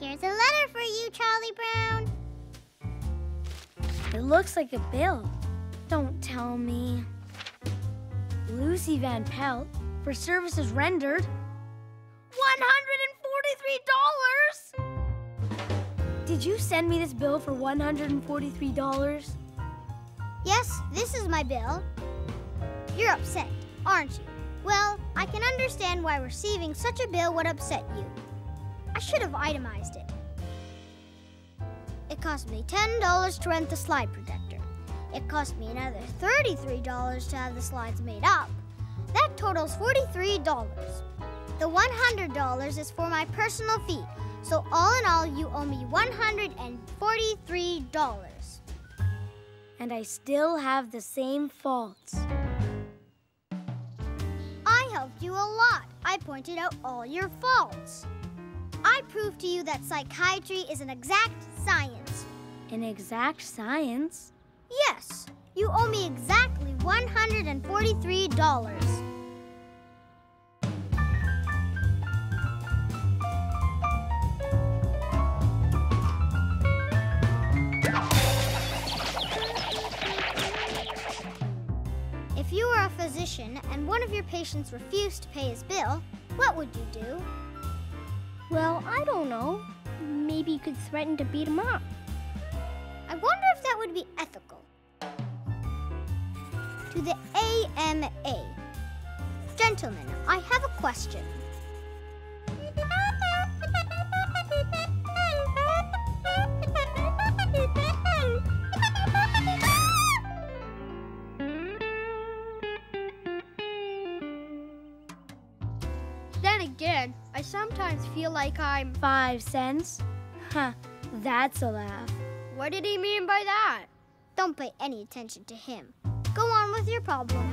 Here's a letter for you, Charlie Brown. It looks like a bill. Don't tell me. Lucy Van Pelt, for services rendered, $143! Did you send me this bill for $143? Yes, this is my bill. You're upset, aren't you? Well, I can understand why receiving such a bill would upset you. I should have itemized it. It cost me $10 to rent the slide projector. It cost me another $33 to have the slides made up. That totals $43. The $100 is for my personal fee, so all in all, you owe me $143. And I still have the same faults. I helped you a lot. I pointed out all your faults. I proved to you that psychiatry is an exact science. An exact science? Yes. You owe me exactly $143. If you were a physician and one of your patients refused to pay his bill, what would you do? Well, I don't know. Maybe you could threaten to beat him up. I wonder if that would be ethical. To the AMA. Gentlemen, I have a question. Then again, I sometimes feel like I'm. Five cents? Huh, that's a laugh. What did he mean by that? Don't pay any attention to him. Go on with your problem.